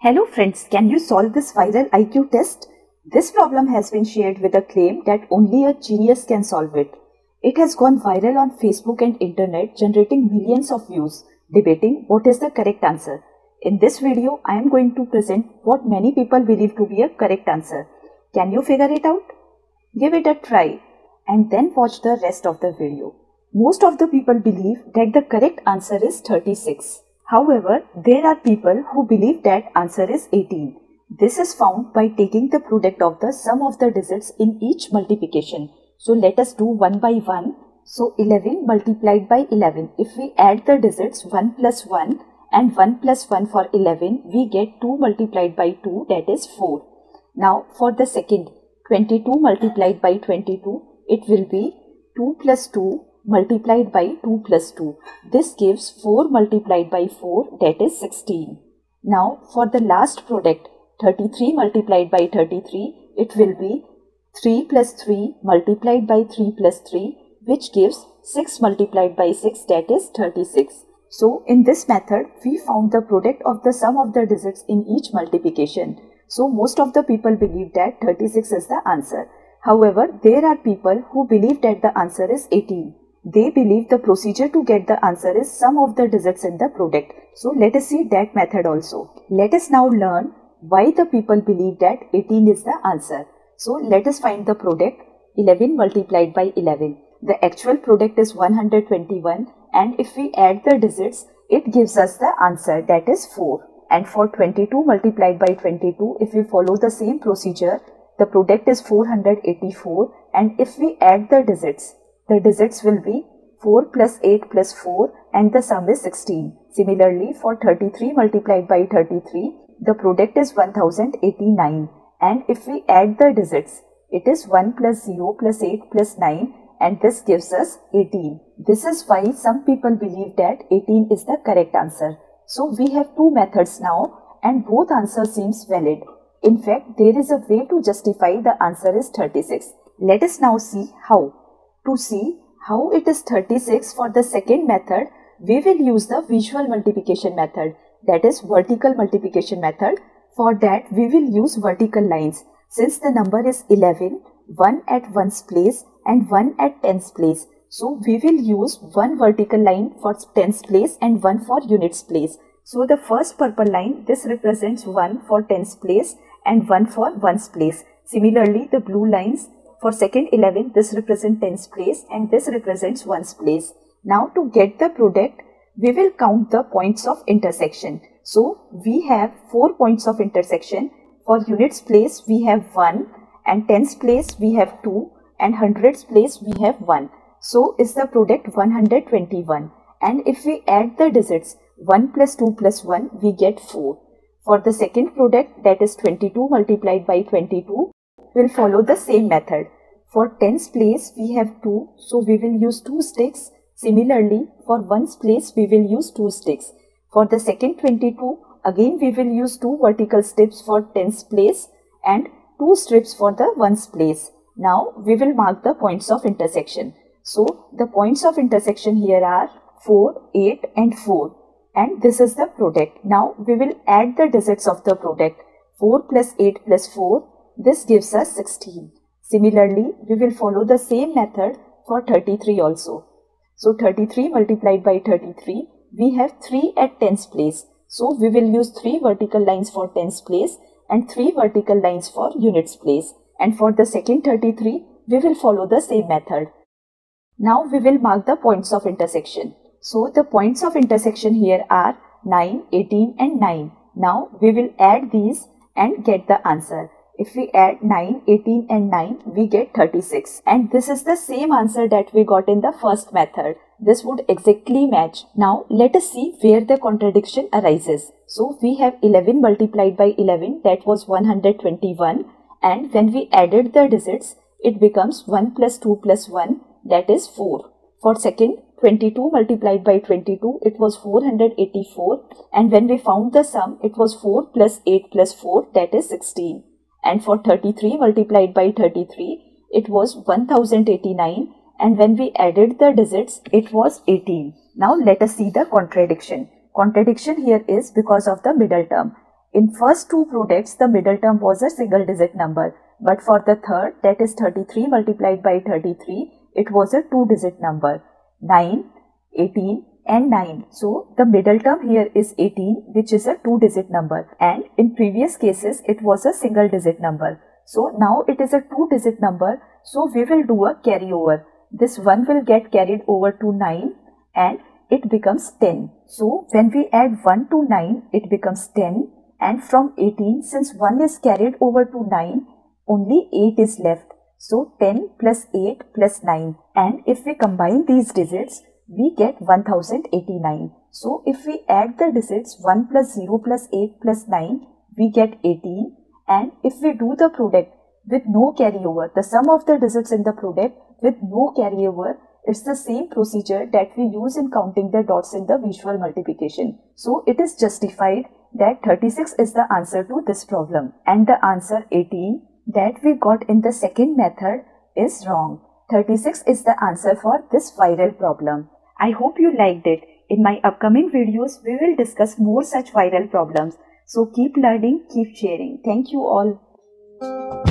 Hello friends, can you solve this viral IQ test? This problem has been shared with a claim that only a genius can solve it. It has gone viral on Facebook and internet generating millions of views debating what is the correct answer. In this video, I am going to present what many people believe to be a correct answer. Can you figure it out? Give it a try and then watch the rest of the video. Most of the people believe that the correct answer is 36. However, there are people who believe that answer is 18. This is found by taking the product of the sum of the digits in each multiplication. So let us do one by one. So 11 multiplied by 11. If we add the digits 1 plus 1 and 1 plus 1 for 11, we get 2 multiplied by 2 that is 4. Now for the second 22 multiplied by 22, it will be 2 plus 2 multiplied by 2 plus 2. This gives 4 multiplied by 4 that is 16. Now for the last product 33 multiplied by 33 it will be 3 plus 3 multiplied by 3 plus 3 which gives 6 multiplied by 6 that is 36. So in this method we found the product of the sum of the digits in each multiplication. So most of the people believe that 36 is the answer. However, there are people who believe that the answer is 18. They believe the procedure to get the answer is sum of the digits in the product. So let us see that method also. Let us now learn why the people believe that 18 is the answer. So let us find the product 11 multiplied by 11. The actual product is 121 and if we add the digits it gives us the answer that is 4. And for 22 multiplied by 22 if we follow the same procedure the product is 484 and if we add the digits the digits will be 4 plus 8 plus 4 and the sum is 16. Similarly, for 33 multiplied by 33, the product is 1089 and if we add the digits, it is 1 plus 0 plus 8 plus 9 and this gives us 18. This is why some people believe that 18 is the correct answer. So we have two methods now and both answers seems valid. In fact, there is a way to justify the answer is 36. Let us now see how. To see how it is 36 for the second method, we will use the visual multiplication method that is vertical multiplication method. For that we will use vertical lines. Since the number is 11, 1 at ones place and 1 at tens place. So we will use one vertical line for tens place and one for units place. So the first purple line, this represents 1 for tens place and 1 for ones place. Similarly, the blue lines for second 11, this represents tens place and this represents ones place. Now to get the product, we will count the points of intersection. So we have four points of intersection. For units place, we have 1 and tens place, we have 2 and hundreds place, we have 1. So is the product 121. And if we add the digits 1 plus 2 plus 1, we get 4. For the second product that is 22 multiplied by 22, will follow the same method. For tens place, we have 2, so we will use 2 sticks. Similarly, for ones place, we will use 2 sticks. For the second 22, again we will use 2 vertical strips for tens place and 2 strips for the ones place. Now, we will mark the points of intersection. So, the points of intersection here are 4, 8 and 4 and this is the product. Now, we will add the digits of the product. 4 plus 8 plus 4 this gives us 16. Similarly, we will follow the same method for 33 also. So 33 multiplied by 33, we have 3 at tens place. So we will use 3 vertical lines for tens place and 3 vertical lines for units place. And for the second 33, we will follow the same method. Now we will mark the points of intersection. So the points of intersection here are 9, 18 and 9. Now we will add these and get the answer. If we add 9, 18 and 9, we get 36. And this is the same answer that we got in the first method. This would exactly match. Now let us see where the contradiction arises. So we have 11 multiplied by 11 that was 121 and when we added the digits it becomes 1 plus 2 plus 1 that is 4. For second 22 multiplied by 22 it was 484 and when we found the sum it was 4 plus 8 plus 4 that is 16 and for 33 multiplied by 33 it was 1089 and when we added the digits, it was 18. Now let us see the contradiction. Contradiction here is because of the middle term. In first two products, the middle term was a single digit number. But for the third, that is 33 multiplied by 33, it was a two digit number. 9, 18 and 9. So the middle term here is 18 which is a two digit number and in previous cases it was a single digit number. So now it is a two digit number so we will do a carryover. This 1 will get carried over to 9 and it becomes 10. So when we add 1 to 9 it becomes 10 and from 18 since 1 is carried over to 9 only 8 is left. So 10 plus 8 plus 9 and if we combine these digits we get 1089. So if we add the digits 1 plus 0 plus 8 plus 9 we get 18 and if we do the product with no carryover the sum of the digits in the product with no carryover it's the same procedure that we use in counting the dots in the visual multiplication. So it is justified that 36 is the answer to this problem and the answer 18 that we got in the second method is wrong. 36 is the answer for this viral problem. I hope you liked it. In my upcoming videos, we will discuss more such viral problems. So keep learning, keep sharing. Thank you all.